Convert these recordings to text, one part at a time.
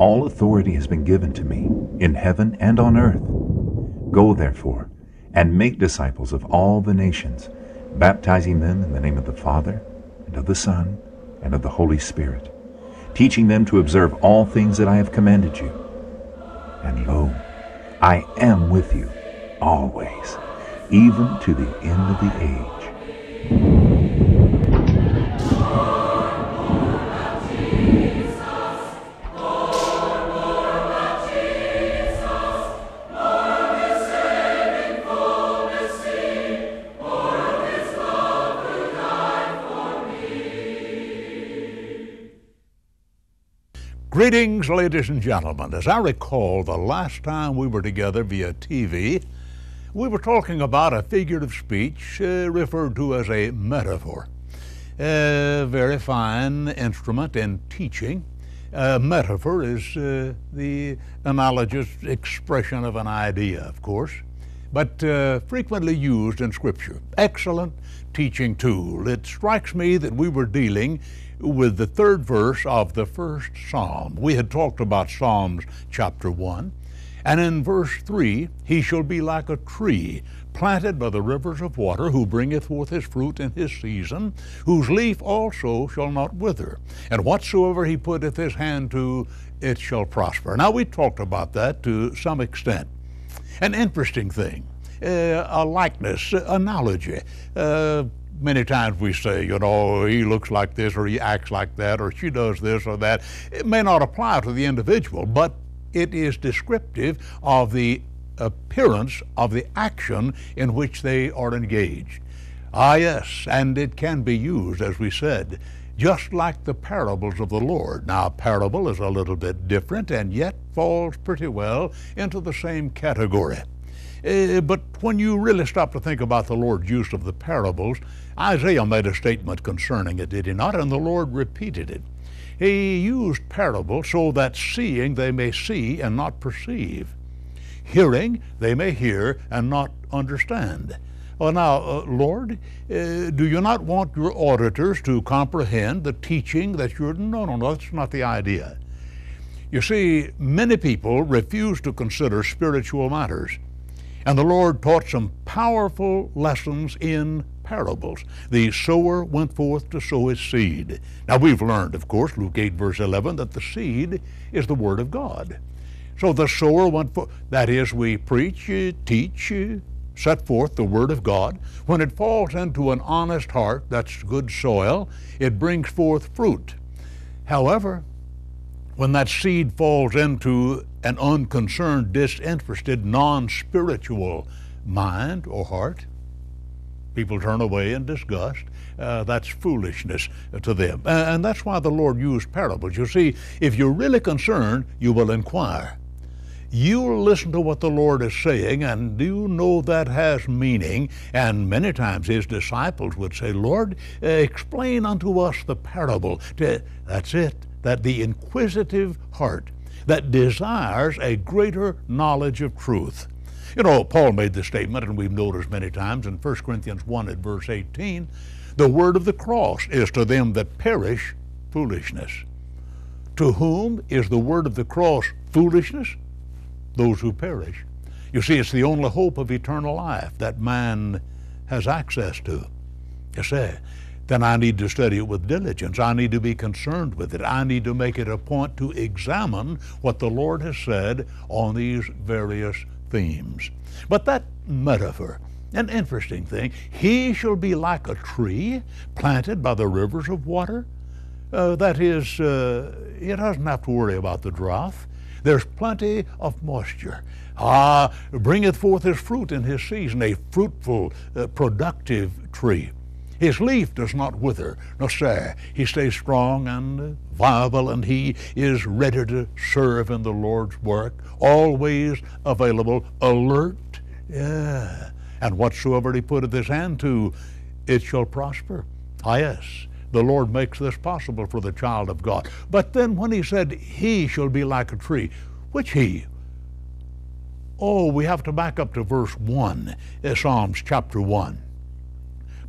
All authority has been given to me, in heaven and on earth. Go, therefore, and make disciples of all the nations, baptizing them in the name of the Father, and of the Son, and of the Holy Spirit, teaching them to observe all things that I have commanded you. And lo, I am with you always, even to the end of the age. Greetings, ladies and gentlemen. As I recall, the last time we were together via TV, we were talking about a figurative speech uh, referred to as a metaphor. A very fine instrument in teaching. A metaphor is uh, the analogous expression of an idea, of course, but uh, frequently used in Scripture. Excellent teaching tool. It strikes me that we were dealing with the third verse of the first psalm. We had talked about Psalms chapter 1. And in verse 3, he shall be like a tree planted by the rivers of water, who bringeth forth his fruit in his season, whose leaf also shall not wither. And whatsoever he putteth his hand to, it shall prosper. Now, we talked about that to some extent. An interesting thing, uh, a likeness, analogy. Uh, many times we say, you know, he looks like this or he acts like that or she does this or that. It may not apply to the individual, but it is descriptive of the appearance of the action in which they are engaged. Ah, yes, and it can be used, as we said, just like the parables of the Lord. Now, parable is a little bit different and yet falls pretty well into the same category. Uh, but when you really stop to think about the Lord's use of the parables, Isaiah made a statement concerning it, did he not? And the Lord repeated it. He used parables so that seeing they may see and not perceive, hearing they may hear and not understand. Well, now, uh, Lord, uh, do you not want your auditors to comprehend the teaching that you're. No, no, no, that's not the idea. You see, many people refuse to consider spiritual matters. And the Lord taught some powerful lessons in parables. The sower went forth to sow his seed. Now we've learned, of course, Luke 8, verse 11, that the seed is the Word of God. So the sower went forth, that is, we preach, teach, set forth the Word of God. When it falls into an honest heart, that's good soil, it brings forth fruit. However, when that seed falls into an unconcerned, disinterested, non spiritual mind or heart, people turn away in disgust. Uh, that's foolishness to them. And that's why the Lord used parables. You see, if you're really concerned, you will inquire. You'll listen to what the Lord is saying, and you know that has meaning. And many times his disciples would say, Lord, explain unto us the parable. That's it, that the inquisitive heart that desires a greater knowledge of truth. You know, Paul made the statement, and we've noticed many times in 1 Corinthians 1 at verse 18 the word of the cross is to them that perish foolishness. To whom is the word of the cross foolishness? Those who perish. You see, it's the only hope of eternal life that man has access to. You see, then I need to study it with diligence. I need to be concerned with it. I need to make it a point to examine what the Lord has said on these various themes. But that metaphor, an interesting thing, he shall be like a tree planted by the rivers of water. Uh, that is, uh, he doesn't have to worry about the drought. There's plenty of moisture. Ah, bringeth forth his fruit in his season, a fruitful, uh, productive tree. His leaf does not wither, no sir. He stays strong and viable, and he is ready to serve in the Lord's work, always available, alert. Yeah. And whatsoever he putteth his hand to, it shall prosper. Ah, yes. The Lord makes this possible for the child of God. But then when he said, He shall be like a tree, which he? Oh, we have to back up to verse 1, Psalms chapter 1.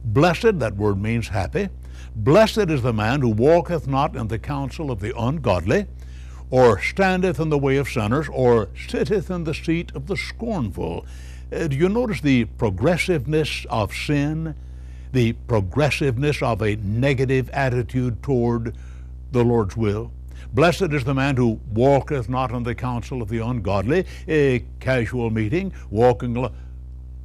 Blessed, that word means happy. Blessed is the man who walketh not in the counsel of the ungodly, or standeth in the way of sinners, or sitteth in the seat of the scornful. Uh, do you notice the progressiveness of sin? The progressiveness of a negative attitude toward the Lord's will? Blessed is the man who walketh not in the counsel of the ungodly, a casual meeting, walking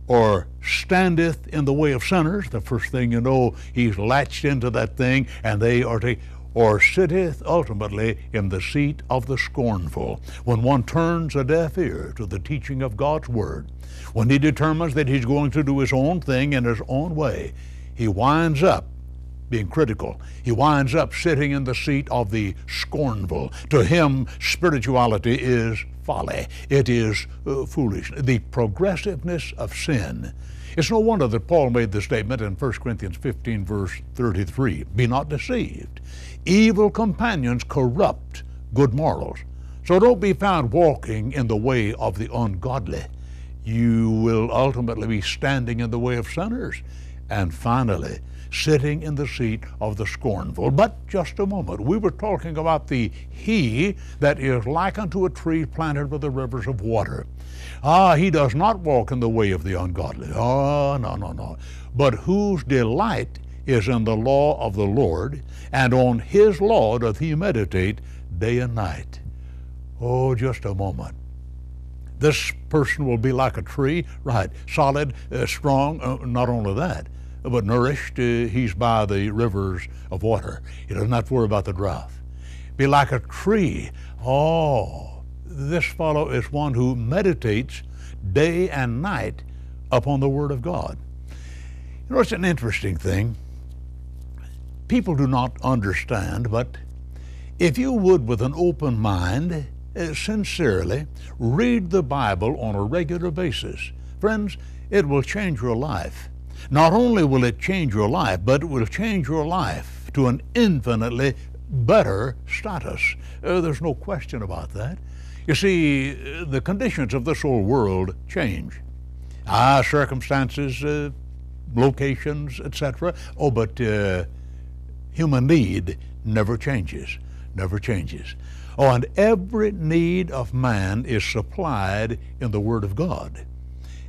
or standeth in the way of sinners. The first thing you know, he's latched into that thing, and they are to or sitteth ultimately in the seat of the scornful. When one turns a deaf ear to the teaching of God's Word, when he determines that he's going to do his own thing in his own way, he winds up being critical. He winds up sitting in the seat of the scornful. To him, spirituality is folly. It is uh, foolish. The progressiveness of sin. It's no wonder that Paul made the statement in 1 Corinthians 15, verse 33 Be not deceived. Evil companions corrupt good morals. So don't be found walking in the way of the ungodly. You will ultimately be standing in the way of sinners. And finally, sitting in the seat of the scornful. But just a moment, we were talking about the he that is like unto a tree planted by the rivers of water. Ah, he does not walk in the way of the ungodly. Oh, no, no, no. But whose delight is in the law of the Lord, and on his law doth he meditate day and night. Oh, just a moment. This person will be like a tree, right, solid, uh, strong, uh, not only that, but nourished, uh, he's by the rivers of water. He doesn't worry about the drought. Be like a tree. Oh, this fellow is one who meditates day and night upon the Word of God. You know, it's an interesting thing people do not understand, but if you would, with an open mind, uh, sincerely, read the Bible on a regular basis, friends, it will change your life. Not only will it change your life, but it will change your life to an infinitely better status. Uh, there's no question about that. You see, uh, the conditions of this old world change. Ah, circumstances, uh, locations, etc. Oh, but uh, human need never changes, never changes. Oh, and every need of man is supplied in the Word of God.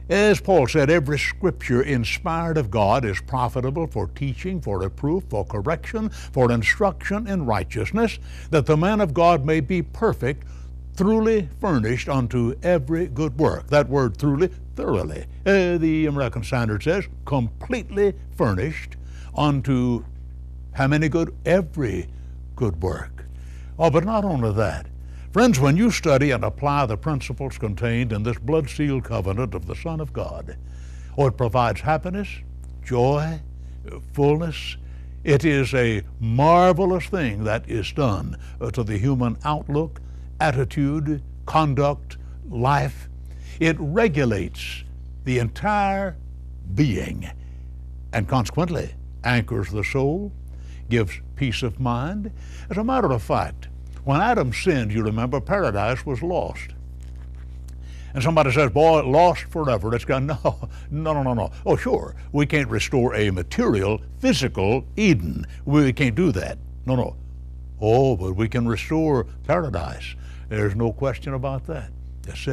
As Paul said, every scripture inspired of God is profitable for teaching, for reproof, for correction, for instruction in righteousness, that the man of God may be perfect, truly furnished unto every good work. That word truly, thoroughly. Uh, the American Standard says, completely furnished unto how many good? Every good work. Oh, but not only that. Friends, when you study and apply the principles contained in this blood sealed covenant of the Son of God, oh, it provides happiness, joy, fullness. It is a marvelous thing that is done uh, to the human outlook, attitude, conduct, life. It regulates the entire being and consequently anchors the soul, gives peace of mind. As a matter of fact, when Adam sinned, you remember, paradise was lost. And somebody says, boy, lost forever. It's gone, no, no, no, no, no. Oh, sure, we can't restore a material, physical Eden. We can't do that. No, no. Oh, but we can restore paradise. There's no question about that. Yes,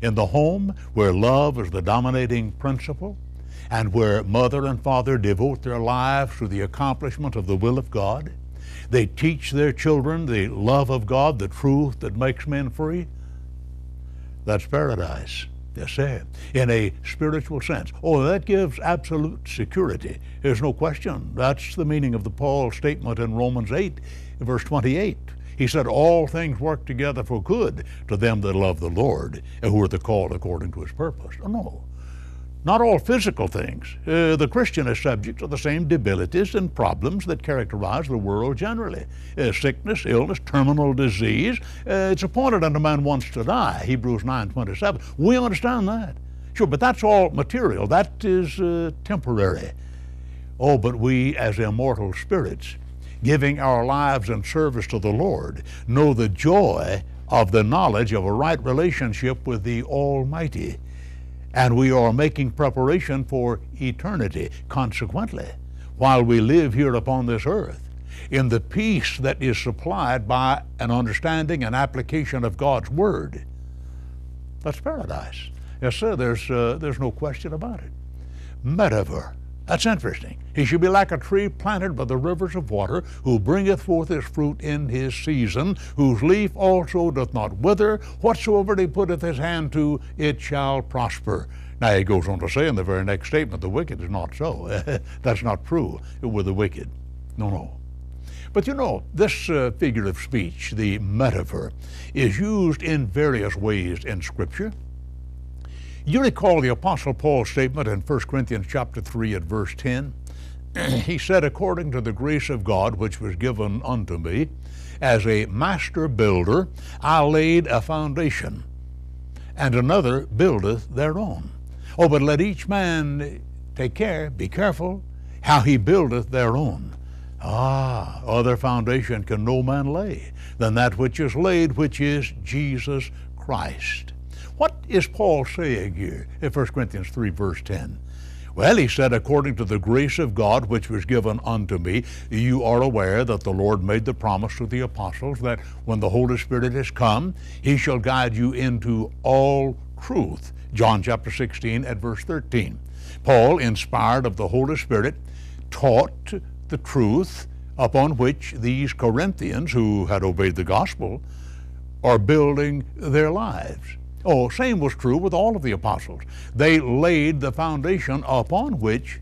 In the home where love is the dominating principle, and where mother and father devote their lives to the accomplishment of the will of God. They teach their children the love of God, the truth that makes men free. That's paradise. Yes, sir. In a spiritual sense. Oh, that gives absolute security. There's no question. That's the meaning of the Paul statement in Romans 8, verse 28. He said, All things work together for good to them that love the Lord and who are the called according to his purpose. Oh, no. Not all physical things. Uh, the Christian is subject to the same debilities and problems that characterize the world generally. Uh, sickness, illness, terminal disease. Uh, it's appointed unto man once to die, Hebrews 9.27. We understand that. Sure, but that's all material. That is uh, temporary. Oh, but we as immortal spirits, giving our lives in service to the Lord, know the joy of the knowledge of a right relationship with the Almighty and we are making preparation for eternity. Consequently, while we live here upon this earth, in the peace that is supplied by an understanding and application of God's Word. That's paradise. Yes, sir, there's, uh, there's no question about it. Metaphor. That's interesting. He should be like a tree planted by the rivers of water, who bringeth forth his fruit in his season, whose leaf also doth not wither. Whatsoever he putteth his hand to, it shall prosper. Now he goes on to say in the very next statement, the wicked is not so. That's not true with the wicked. No, no. But you know, this uh, figure of speech, the metaphor, is used in various ways in Scripture. You recall the Apostle Paul's statement in 1 Corinthians chapter 3 at verse 10? he said, According to the grace of God which was given unto me, as a master builder, I laid a foundation, and another buildeth thereon. Oh, but let each man take care, be careful, how he buildeth thereon. Ah, other foundation can no man lay than that which is laid, which is Jesus Christ. What is Paul saying here in 1 Corinthians 3, verse 10? Well, he said, according to the grace of God which was given unto me, you are aware that the Lord made the promise to the apostles that when the Holy Spirit is come, he shall guide you into all truth. John chapter 16 at verse 13. Paul, inspired of the Holy Spirit, taught the truth upon which these Corinthians, who had obeyed the gospel, are building their lives. Oh, same was true with all of the apostles. They laid the foundation upon which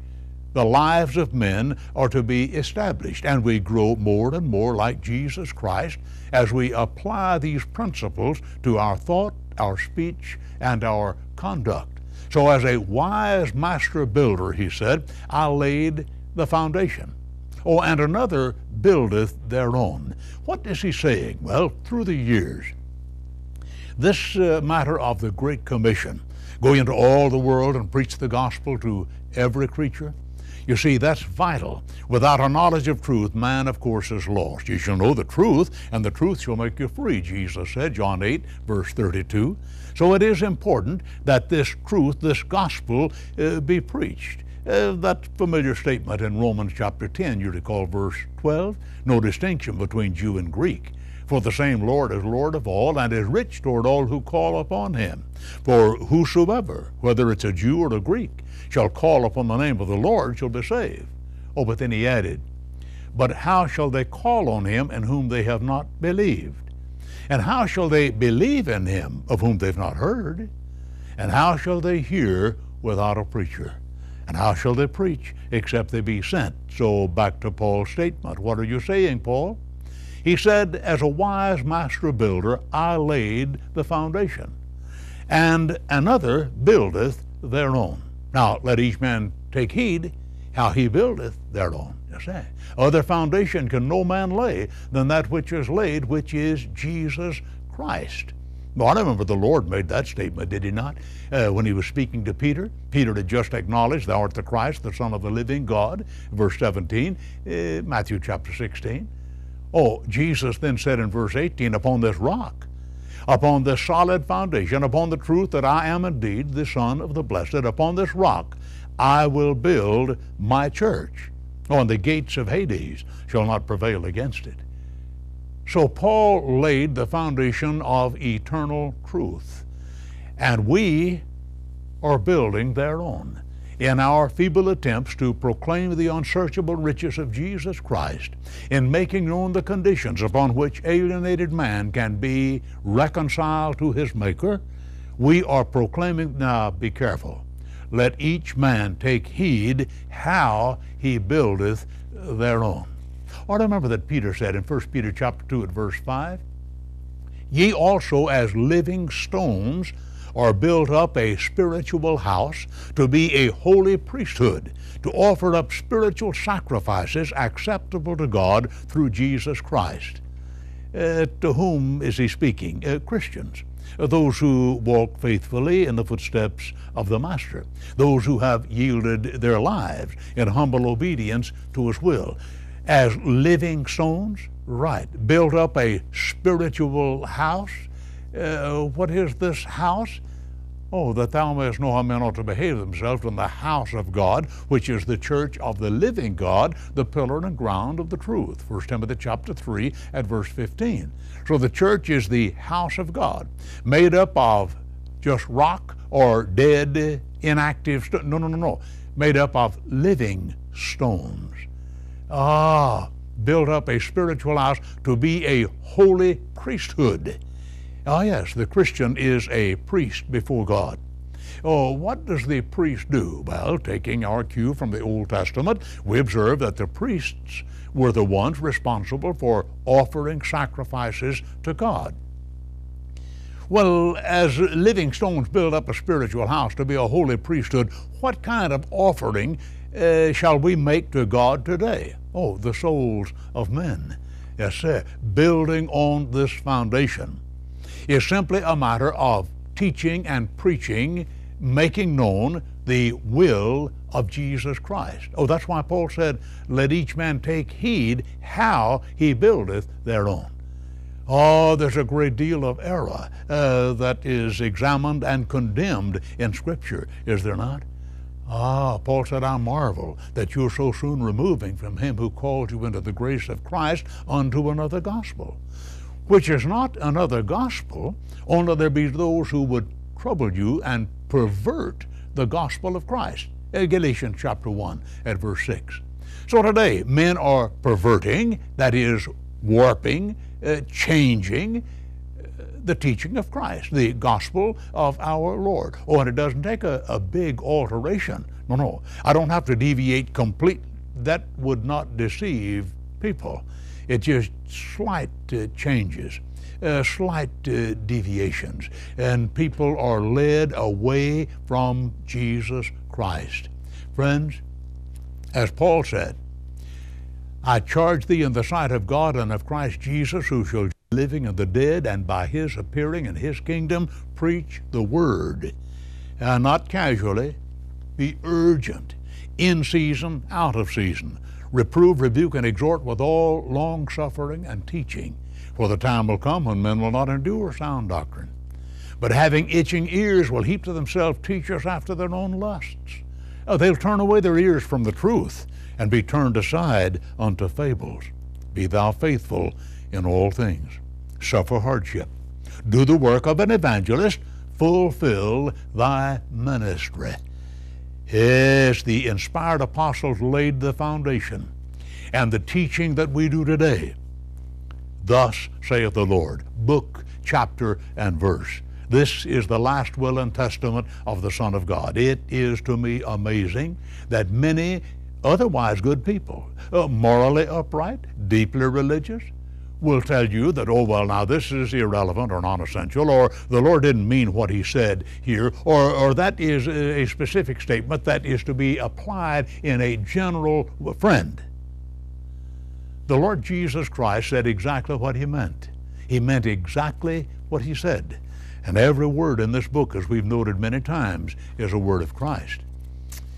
the lives of men are to be established, and we grow more and more like Jesus Christ as we apply these principles to our thought, our speech, and our conduct. So, as a wise master builder, he said, I laid the foundation. Oh, and another buildeth thereon. What is he saying? Well, through the years, this uh, matter of the Great Commission, go into all the world and preach the gospel to every creature. You see, that's vital. Without a knowledge of truth, man, of course, is lost. You shall know the truth, and the truth shall make you free, Jesus said, John 8, verse 32. So it is important that this truth, this gospel, uh, be preached. Uh, that familiar statement in Romans chapter 10, you recall verse 12, no distinction between Jew and Greek. For the same Lord is Lord of all, and is rich toward all who call upon him. For whosoever, whether it's a Jew or a Greek, shall call upon the name of the Lord shall be saved. Oh, but then he added, But how shall they call on him in whom they have not believed? And how shall they believe in him of whom they've not heard? And how shall they hear without a preacher? And how shall they preach except they be sent? So back to Paul's statement. What are you saying, Paul? He said, As a wise master builder, I laid the foundation, and another buildeth thereon. Now let each man take heed how he buildeth thereon. Yes, Other foundation can no man lay than that which is laid, which is Jesus Christ. Well, I remember the Lord made that statement, did he not? Uh, when he was speaking to Peter, Peter had just acknowledged, Thou art the Christ, the Son of the living God, verse 17, uh, Matthew chapter 16. Oh, Jesus then said in verse 18, Upon this rock, upon this solid foundation, upon the truth that I am indeed the Son of the Blessed, upon this rock I will build my church. Oh, and the gates of Hades shall not prevail against it. So Paul laid the foundation of eternal truth, and we are building thereon in our feeble attempts to proclaim the unsearchable riches of Jesus Christ, in making known the conditions upon which alienated man can be reconciled to his Maker, we are proclaiming, now be careful, let each man take heed how he buildeth thereon. Or remember that Peter said in 1 Peter chapter 2 at verse 5, Ye also as living stones are built up a spiritual house to be a holy priesthood, to offer up spiritual sacrifices acceptable to God through Jesus Christ. Uh, to whom is he speaking? Uh, Christians. Uh, those who walk faithfully in the footsteps of the Master. Those who have yielded their lives in humble obedience to his will as living stones, right, built up a spiritual house. Uh, what is this house? Oh, that thou mayest know how men ought to behave themselves in the house of God, which is the church of the living God, the pillar and ground of the truth. 1 Timothy chapter 3 at verse 15. So the church is the house of God, made up of just rock or dead, inactive st- no, no, no, no. Made up of living stones. Ah, built up a spiritual house to be a holy priesthood. Ah, yes, the Christian is a priest before God. Oh, what does the priest do? Well, taking our cue from the Old Testament, we observe that the priests were the ones responsible for offering sacrifices to God. Well, as living stones build up a spiritual house to be a holy priesthood, what kind of offering uh, shall we make to God today? Oh, the souls of men. Yes, sir. Building on this foundation is simply a matter of teaching and preaching, making known the will of Jesus Christ. Oh, that's why Paul said, Let each man take heed how he buildeth their own. Oh, there's a great deal of error uh, that is examined and condemned in Scripture, is there not? Ah, Paul said, I marvel that you're so soon removing from him who called you into the grace of Christ unto another gospel which is not another gospel, only there be those who would trouble you and pervert the gospel of Christ. Galatians chapter 1 at verse 6. So today, men are perverting, that is, warping, uh, changing uh, the teaching of Christ, the gospel of our Lord. Oh, and it doesn't take a, a big alteration. No, no. I don't have to deviate completely. That would not deceive people. It's just slight uh, changes, uh, slight uh, deviations, and people are led away from Jesus Christ. Friends, as Paul said, I charge thee in the sight of God and of Christ Jesus, who shall living and the dead, and by his appearing in his kingdom, preach the word. And not casually, be urgent, in season, out of season Reprove, rebuke, and exhort with all long suffering and teaching. For the time will come when men will not endure sound doctrine, but having itching ears will heap to themselves teachers after their own lusts. Oh, they'll turn away their ears from the truth and be turned aside unto fables. Be thou faithful in all things. Suffer hardship. Do the work of an evangelist. Fulfill thy ministry. Yes, the inspired apostles laid the foundation. And the teaching that we do today, thus saith the Lord, book, chapter, and verse. This is the last will and testament of the Son of God. It is to me amazing that many otherwise good people, uh, morally upright, deeply religious, will tell you that, oh, well, now this is irrelevant or non essential, or the Lord didn't mean what He said here, or, or that is a specific statement that is to be applied in a general friend. The Lord Jesus Christ said exactly what He meant. He meant exactly what He said. And every word in this book, as we've noted many times, is a word of Christ.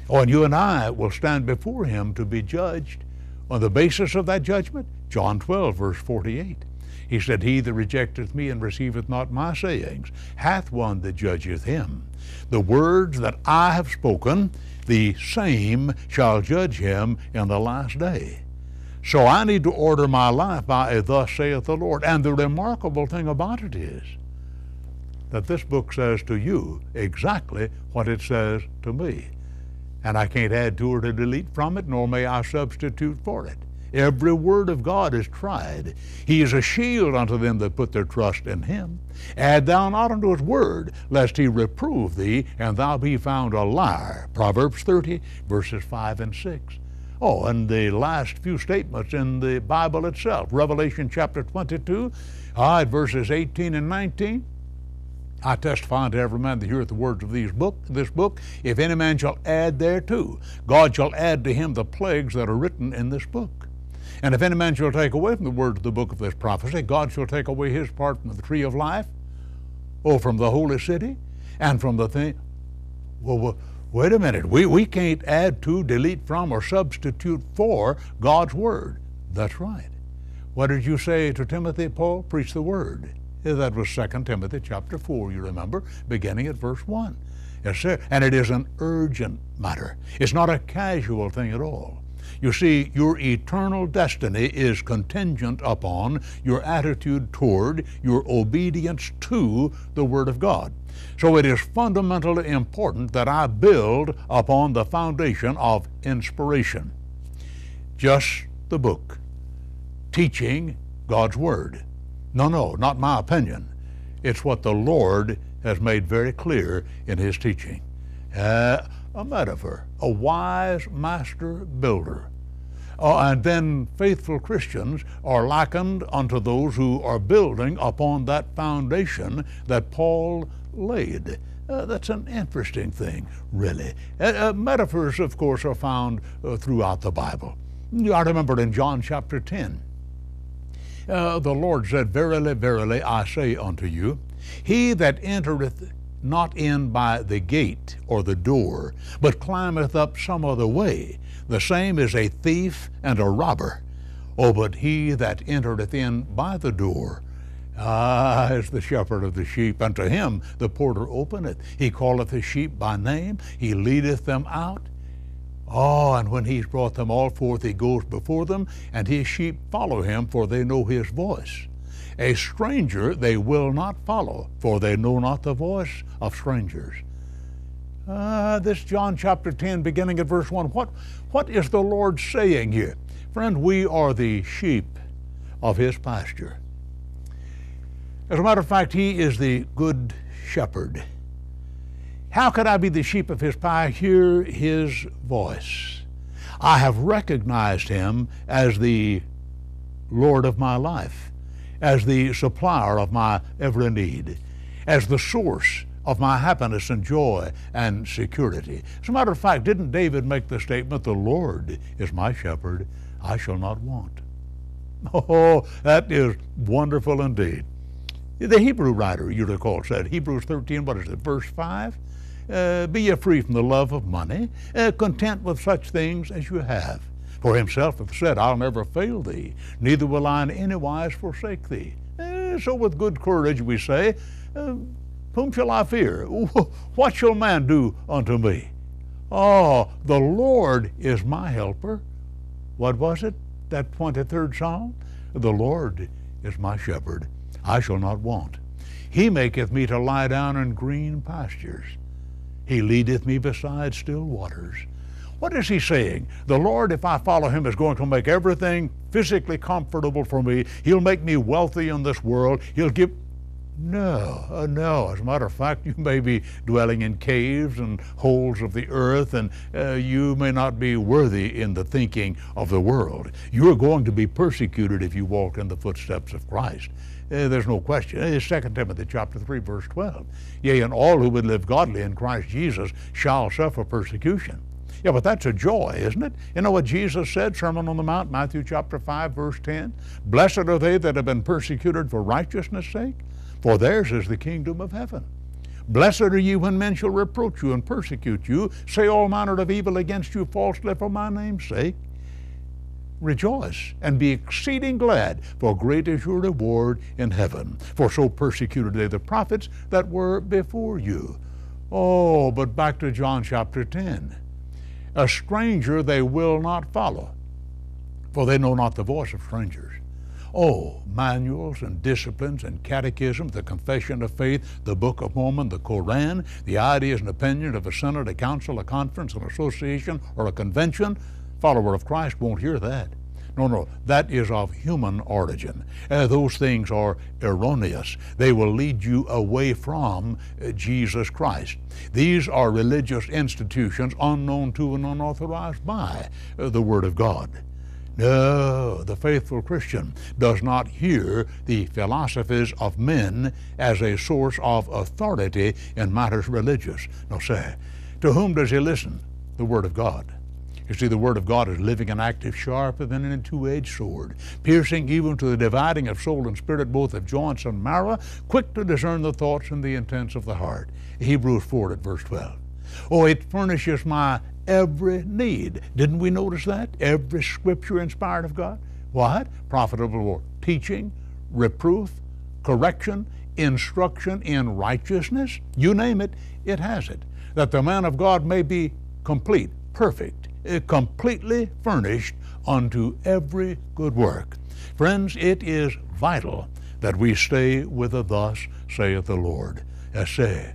Oh, and you and I will stand before Him to be judged on the basis of that judgment, John 12, verse 48. He said, He that rejecteth me and receiveth not my sayings hath one that judgeth him. The words that I have spoken, the same shall judge him in the last day. So I need to order my life by a thus saith the Lord. And the remarkable thing about it is that this book says to you exactly what it says to me and I can't add to or to delete from it, nor may I substitute for it. Every word of God is tried. He is a shield unto them that put their trust in him. Add thou not unto his word, lest he reprove thee, and thou be found a liar. Proverbs 30, verses 5 and 6. Oh, and the last few statements in the Bible itself, Revelation chapter 22, ah, verses 18 and 19. I testify unto every man that heareth the words of these book, this book, if any man shall add thereto, God shall add to him the plagues that are written in this book. And if any man shall take away from the words of the book of this prophecy, God shall take away his part from the tree of life, or from the holy city, and from the thing. Well, wait a minute. We, we can't add to, delete from, or substitute for God's word. That's right. What did you say to Timothy, Paul? Preach the word. That was 2 Timothy chapter 4, you remember, beginning at verse 1. Yes, sir. And it is an urgent matter. It's not a casual thing at all. You see, your eternal destiny is contingent upon your attitude toward, your obedience to the Word of God. So it is fundamentally important that I build upon the foundation of inspiration. Just the book, teaching God's Word. No, no, not my opinion. It's what the Lord has made very clear in his teaching. Uh, a metaphor, a wise master builder. Uh, and then faithful Christians are likened unto those who are building upon that foundation that Paul laid. Uh, that's an interesting thing, really. Uh, uh metaphors, of course, are found uh, throughout the Bible. I remember in John chapter 10, uh, the Lord said, Verily, verily, I say unto you, he that entereth not in by the gate or the door, but climbeth up some other way, the same is a thief and a robber. Oh, but he that entereth in by the door, Ah, is the shepherd of the sheep. Unto him the porter openeth. He calleth the sheep by name. He leadeth them out. Oh, and when he's brought them all forth, he goes before them, and his sheep follow him, for they know his voice. A stranger they will not follow, for they know not the voice of strangers. Uh, this John chapter 10, beginning at verse 1. What, what is the Lord saying here? Friend, we are the sheep of his pasture. As a matter of fact, he is the good shepherd. How could I be the sheep of his pasture? Hear his voice. I have recognized him as the Lord of my life as the supplier of my every need, as the source of my happiness and joy and security. As a matter of fact, didn't David make the statement, The Lord is my shepherd, I shall not want? Oh, that is wonderful indeed. The Hebrew writer, you recall, said, Hebrews 13, what is it, verse 5? Uh, be ye free from the love of money, uh, content with such things as you have for himself hath said, I'll never fail thee, neither will I in any wise forsake thee. Eh, so with good courage we say, uh, Whom shall I fear? What shall man do unto me? Oh, the Lord is my helper. What was it? That 23rd Psalm? The Lord is my shepherd. I shall not want. He maketh me to lie down in green pastures. He leadeth me beside still waters. What is he saying? The Lord, if I follow him, is going to make everything physically comfortable for me. He'll make me wealthy in this world. He'll give. No, uh, no. As a matter of fact, you may be dwelling in caves and holes of the earth, and uh, you may not be worthy in the thinking of the world. You are going to be persecuted if you walk in the footsteps of Christ. Uh, there's no question. It's 2 Timothy chapter 3, verse 12. Yea, and all who would live godly in Christ Jesus shall suffer persecution. Yeah, but that's a joy, isn't it? You know what Jesus said, Sermon on the Mount, Matthew chapter 5, verse 10? Blessed are they that have been persecuted for righteousness' sake, for theirs is the kingdom of heaven. Blessed are ye when men shall reproach you and persecute you, say all manner of evil against you falsely for my name's sake. Rejoice and be exceeding glad, for great is your reward in heaven. For so persecuted they the prophets that were before you. Oh, but back to John chapter 10. A stranger they will not follow, for they know not the voice of strangers. Oh, manuals and disciplines and catechism, the confession of faith, the Book of Mormon, the Koran, the ideas and opinion of a synod, a council, a conference, an association, or a convention, follower of Christ won't hear that. No, no, that is of human origin. Uh, those things are erroneous. They will lead you away from uh, Jesus Christ. These are religious institutions unknown to and unauthorized by uh, the Word of God. No, the faithful Christian does not hear the philosophies of men as a source of authority in matters religious. No, say, to whom does he listen? The Word of God. You see, the Word of God is living and active, sharper than a two edged sword, piercing even to the dividing of soul and spirit, both of joints and marrow, quick to discern the thoughts and the intents of the heart. Hebrews 4 at verse 12. Oh, it furnishes my every need. Didn't we notice that? Every scripture inspired of God. What? Profitable for teaching, reproof, correction, instruction in righteousness, you name it, it has it. That the man of God may be complete, perfect, completely furnished unto every good work. Friends, it is vital that we stay with a thus saith the Lord. Essay.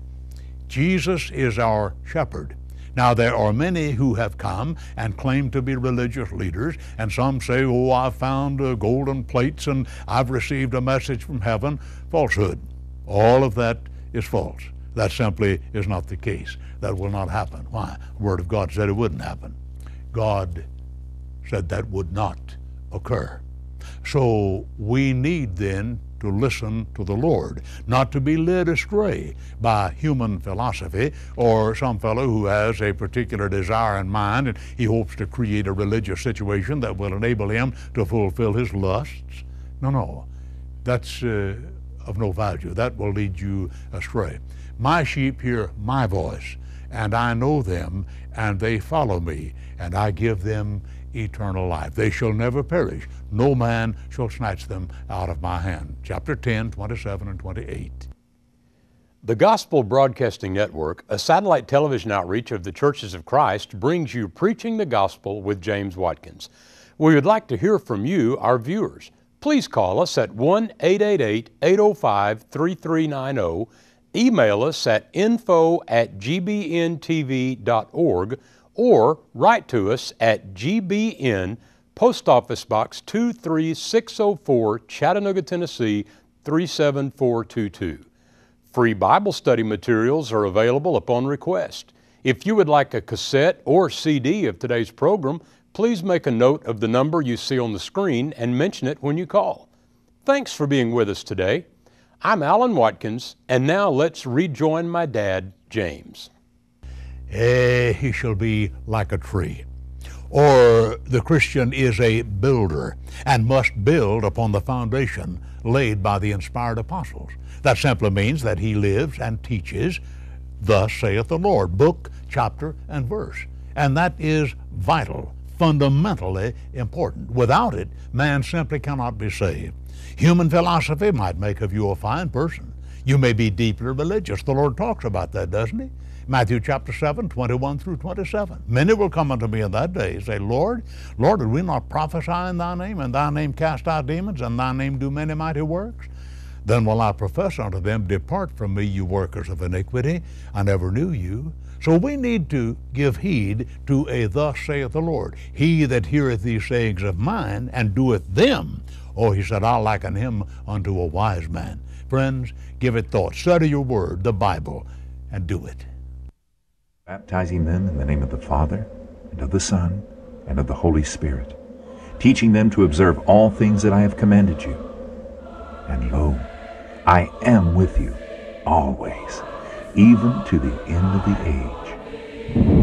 Jesus is our shepherd. Now, there are many who have come and claim to be religious leaders, and some say, Oh, I've found uh, golden plates and I've received a message from heaven. Falsehood. All of that is false. That simply is not the case. That will not happen. Why? The Word of God said it wouldn't happen. God said that would not occur. So we need then to listen to the Lord, not to be led astray by human philosophy or some fellow who has a particular desire in mind and he hopes to create a religious situation that will enable him to fulfill his lusts. No, no, that's uh, of no value. That will lead you astray. My sheep hear my voice, and I know them, and they follow me, and I give them eternal life. They shall never perish. No man shall snatch them out of my hand. Chapter 10, 27 and 28. The Gospel Broadcasting Network, a satellite television outreach of the Churches of Christ, brings you Preaching the Gospel with James Watkins. We would like to hear from you, our viewers. Please call us at 1 888 805 3390, email us at info at gbntv.org, or write to us at GBN, Post Office Box 23604, Chattanooga, Tennessee 37422. Free Bible study materials are available upon request. If you would like a cassette or CD of today's program, please make a note of the number you see on the screen and mention it when you call. Thanks for being with us today. I'm Alan Watkins, and now let's rejoin my dad, James eh, he shall be like a tree. Or the Christian is a builder and must build upon the foundation laid by the inspired apostles. That simply means that he lives and teaches, Thus saith the Lord, book, chapter, and verse. And that is vital, fundamentally important. Without it, man simply cannot be saved. Human philosophy might make of you a fine person. You may be deeply religious. The Lord talks about that, doesn't he? Matthew chapter 7, 21 through 27. Many will come unto me in that day, and say, Lord, Lord, did we not prophesy in thy name, and thy name cast out demons, and thy name do many mighty works? Then will I profess unto them, Depart from me, you workers of iniquity, I never knew you. So we need to give heed to a thus saith the Lord. He that heareth these sayings of mine and doeth them, oh, he said, I'll liken him unto a wise man. Friends, give it thought. Study your word, the Bible, and do it baptizing them in the name of the Father, and of the Son, and of the Holy Spirit, teaching them to observe all things that I have commanded you. And lo, I am with you always, even to the end of the age.